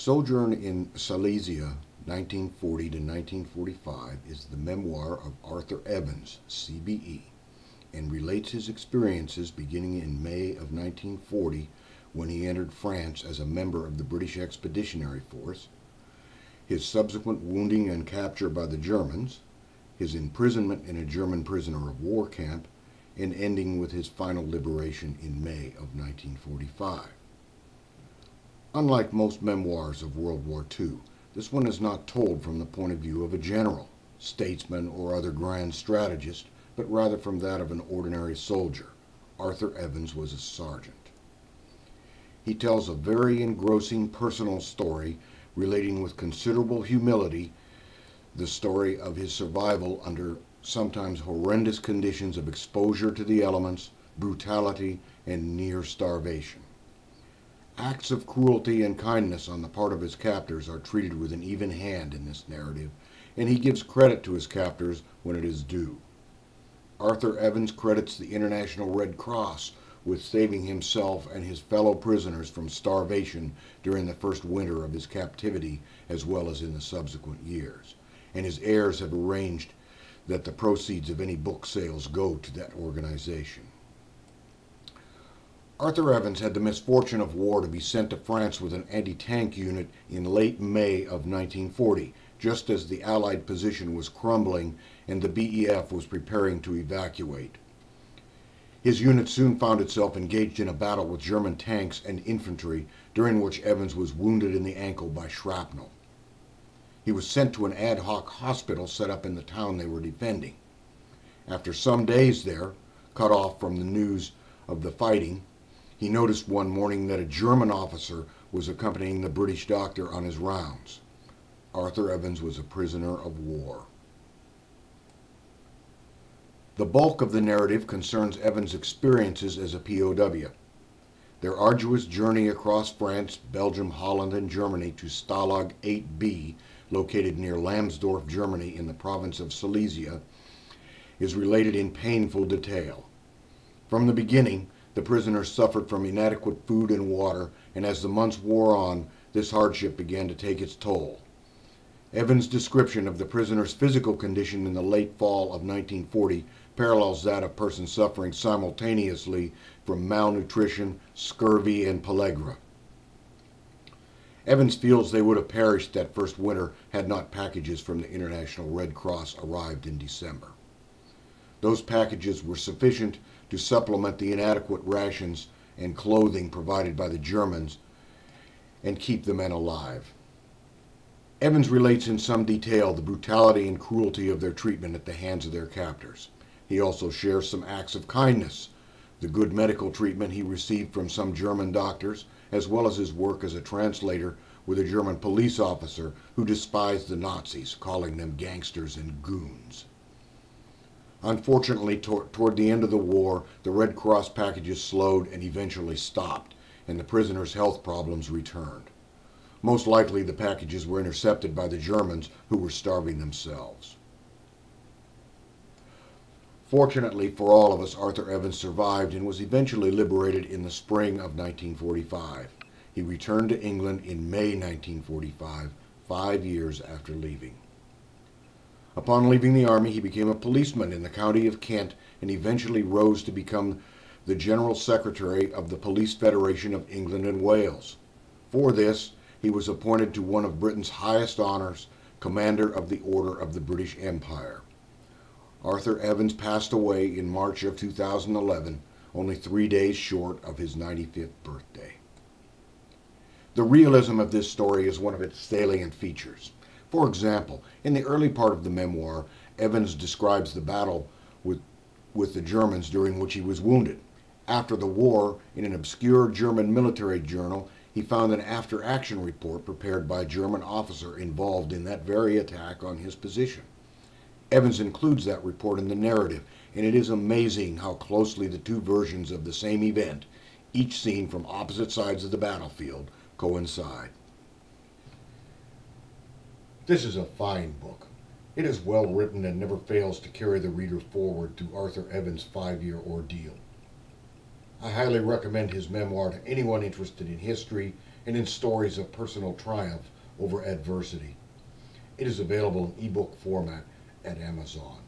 Sojourn in Silesia, 1940 to 1945, is the memoir of Arthur Evans, CBE, and relates his experiences beginning in May of 1940 when he entered France as a member of the British Expeditionary Force, his subsequent wounding and capture by the Germans, his imprisonment in a German prisoner of war camp, and ending with his final liberation in May of 1945. Unlike most memoirs of World War II, this one is not told from the point of view of a general, statesman, or other grand strategist, but rather from that of an ordinary soldier. Arthur Evans was a sergeant. He tells a very engrossing personal story relating with considerable humility the story of his survival under sometimes horrendous conditions of exposure to the elements, brutality, and near starvation. Acts of cruelty and kindness on the part of his captors are treated with an even hand in this narrative, and he gives credit to his captors when it is due. Arthur Evans credits the International Red Cross with saving himself and his fellow prisoners from starvation during the first winter of his captivity as well as in the subsequent years, and his heirs have arranged that the proceeds of any book sales go to that organization. Arthur Evans had the misfortune of war to be sent to France with an anti-tank unit in late May of 1940, just as the Allied position was crumbling and the BEF was preparing to evacuate. His unit soon found itself engaged in a battle with German tanks and infantry, during which Evans was wounded in the ankle by shrapnel. He was sent to an ad hoc hospital set up in the town they were defending. After some days there, cut off from the news of the fighting, he noticed one morning that a German officer was accompanying the British doctor on his rounds. Arthur Evans was a prisoner of war. The bulk of the narrative concerns Evans' experiences as a POW. Their arduous journey across France, Belgium, Holland, and Germany to Stalag 8B, located near Lamsdorf, Germany, in the province of Silesia, is related in painful detail. From the beginning, the prisoners suffered from inadequate food and water, and as the months wore on, this hardship began to take its toll. Evans' description of the prisoners' physical condition in the late fall of 1940 parallels that of persons suffering simultaneously from malnutrition, scurvy, and pellagra. Evans feels they would have perished that first winter had not packages from the International Red Cross arrived in December. Those packages were sufficient to supplement the inadequate rations and clothing provided by the Germans and keep the men alive. Evans relates in some detail the brutality and cruelty of their treatment at the hands of their captors. He also shares some acts of kindness, the good medical treatment he received from some German doctors, as well as his work as a translator with a German police officer who despised the Nazis, calling them gangsters and goons. Unfortunately, toward the end of the war, the Red Cross packages slowed and eventually stopped, and the prisoners' health problems returned. Most likely, the packages were intercepted by the Germans, who were starving themselves. Fortunately for all of us, Arthur Evans survived and was eventually liberated in the spring of 1945. He returned to England in May 1945, five years after leaving. Upon leaving the army, he became a policeman in the county of Kent and eventually rose to become the General Secretary of the Police Federation of England and Wales. For this, he was appointed to one of Britain's highest honors, Commander of the Order of the British Empire. Arthur Evans passed away in March of 2011, only three days short of his 95th birthday. The realism of this story is one of its salient features. For example, in the early part of the memoir, Evans describes the battle with, with the Germans during which he was wounded. After the war, in an obscure German military journal, he found an after-action report prepared by a German officer involved in that very attack on his position. Evans includes that report in the narrative, and it is amazing how closely the two versions of the same event, each seen from opposite sides of the battlefield, coincide. This is a fine book. It is well written and never fails to carry the reader forward through Arthur Evans' five-year ordeal. I highly recommend his memoir to anyone interested in history and in stories of personal triumph over adversity. It is available in ebook format at Amazon.